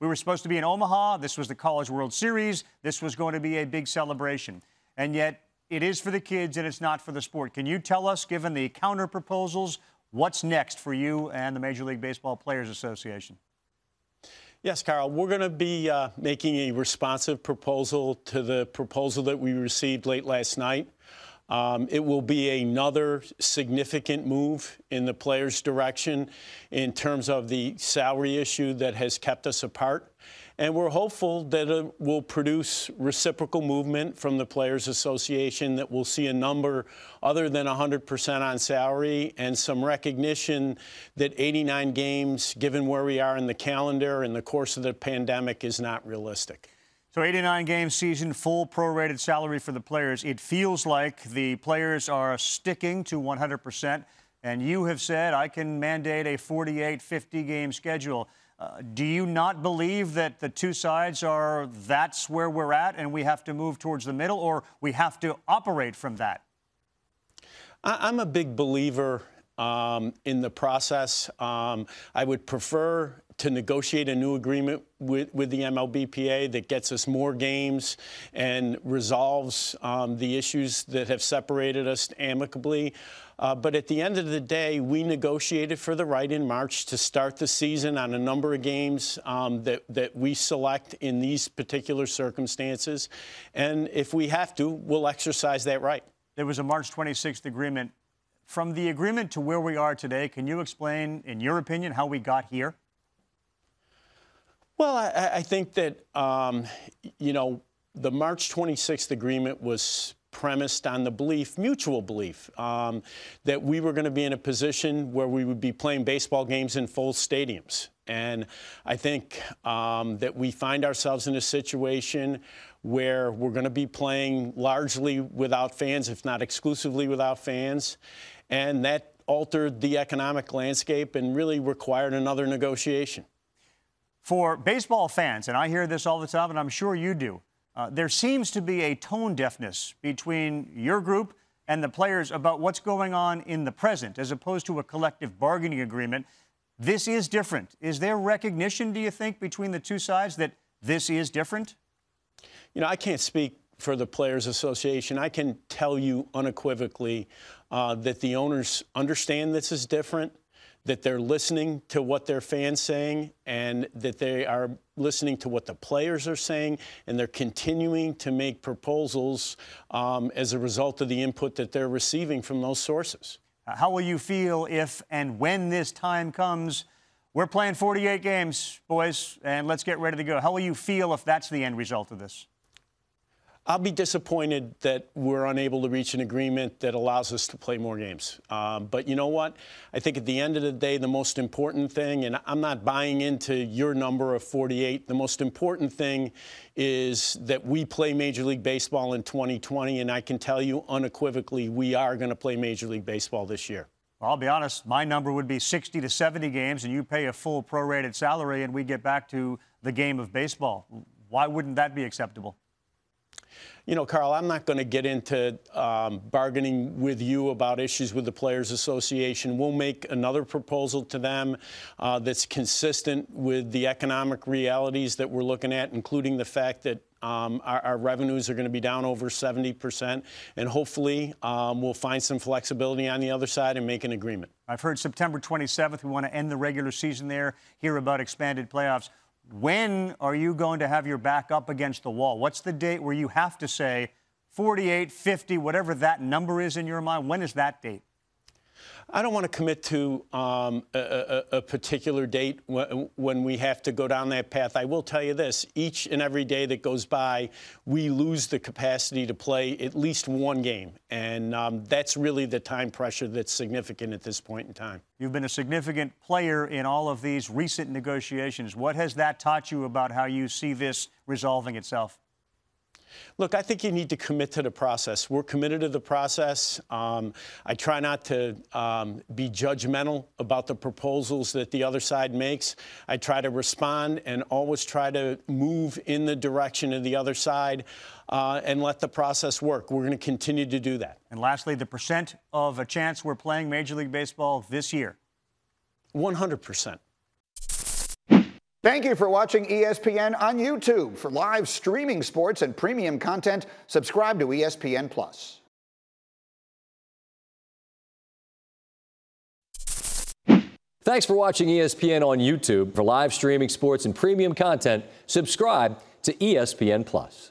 We were supposed to be in Omaha. This was the College World Series. This was going to be a big celebration. And yet, it is for the kids and it's not for the sport. Can you tell us, given the counter proposals, what's next for you and the Major League Baseball Players Association? Yes, Karl, we're going to be uh, making a responsive proposal to the proposal that we received late last night. Um, it will be another significant move in the players' direction in terms of the salary issue that has kept us apart. And we're hopeful that it will produce reciprocal movement from the Players Association, that we'll see a number other than 100% on salary and some recognition that 89 games, given where we are in the calendar and the course of the pandemic, is not realistic. So 89 game season, full prorated salary for the players. It feels like the players are sticking to 100%. And you have said I can mandate a 48, 50 game schedule. Uh, do you not believe that the two sides are that's where we're at and we have to move towards the middle or we have to operate from that? I'm a big believer um, in the process. Um, I would prefer to negotiate a new agreement with, with the MLBPA that gets us more games and resolves um, the issues that have separated us amicably. Uh, but at the end of the day, we negotiated for the right in March to start the season on a number of games um, that, that we select in these particular circumstances. And if we have to, we'll exercise that right. There was a March 26th agreement. From the agreement to where we are today, can you explain, in your opinion, how we got here? Well, I, I think that, um, you know, the March 26th agreement was premised on the belief, mutual belief, um, that we were going to be in a position where we would be playing baseball games in full stadiums. And I think um, that we find ourselves in a situation where we're going to be playing largely without fans, if not exclusively without fans. And that altered the economic landscape and really required another negotiation. For baseball fans, and I hear this all the time, and I'm sure you do, uh, there seems to be a tone deafness between your group and the players about what's going on in the present as opposed to a collective bargaining agreement. This is different. Is there recognition, do you think, between the two sides that this is different? You know, I can't speak for the Players Association. I can tell you unequivocally uh, that the owners understand this is different that they're listening to what their fans saying and that they are listening to what the players are saying and they're continuing to make proposals um, as a result of the input that they're receiving from those sources. How will you feel if and when this time comes? We're playing 48 games, boys, and let's get ready to go. How will you feel if that's the end result of this? I'll be disappointed that we're unable to reach an agreement that allows us to play more games. Um, but you know what? I think at the end of the day, the most important thing, and I'm not buying into your number of 48, the most important thing is that we play Major League Baseball in 2020, and I can tell you unequivocally we are going to play Major League Baseball this year. Well, I'll be honest, my number would be 60 to 70 games, and you pay a full prorated salary, and we get back to the game of baseball. Why wouldn't that be acceptable? You know, Karl, I'm not going to get into um, bargaining with you about issues with the Players Association. We'll make another proposal to them uh, that's consistent with the economic realities that we're looking at, including the fact that um, our, our, revenues are going to be down over 70%, and hopefully um, we'll find some flexibility on the other side and make an agreement. I've heard September 27th, we want to end the regular season there, hear about expanded playoffs. When are you going to have your back up against the wall? What's the date where you have to say 48, 50, whatever that number is in your mind? When is that date? I don't want to commit to um, a, a, a, particular date when we have to go down that path. I will tell you this each and every day that goes by, we lose the capacity to play at least one game. And um, that's really the time pressure that's significant at this point in time. You've been a significant player in all of these recent negotiations. What has that taught you about how you see this resolving itself? Look, I think you need to commit to the process. We're committed to the process. Um, I try not to um, be judgmental about the proposals that the other side makes. I try to respond and always try to move in the direction of the other side uh, and let the process work. We're going to continue to do that. And lastly, the percent of a chance we're playing Major League Baseball this year? 100 percent. Thank you for watching ESPN on YouTube. For live streaming sports and premium content, subscribe to ESPN Plus. Thanks for watching ESPN on YouTube. For live streaming sports and premium content, subscribe to ESPN Plus.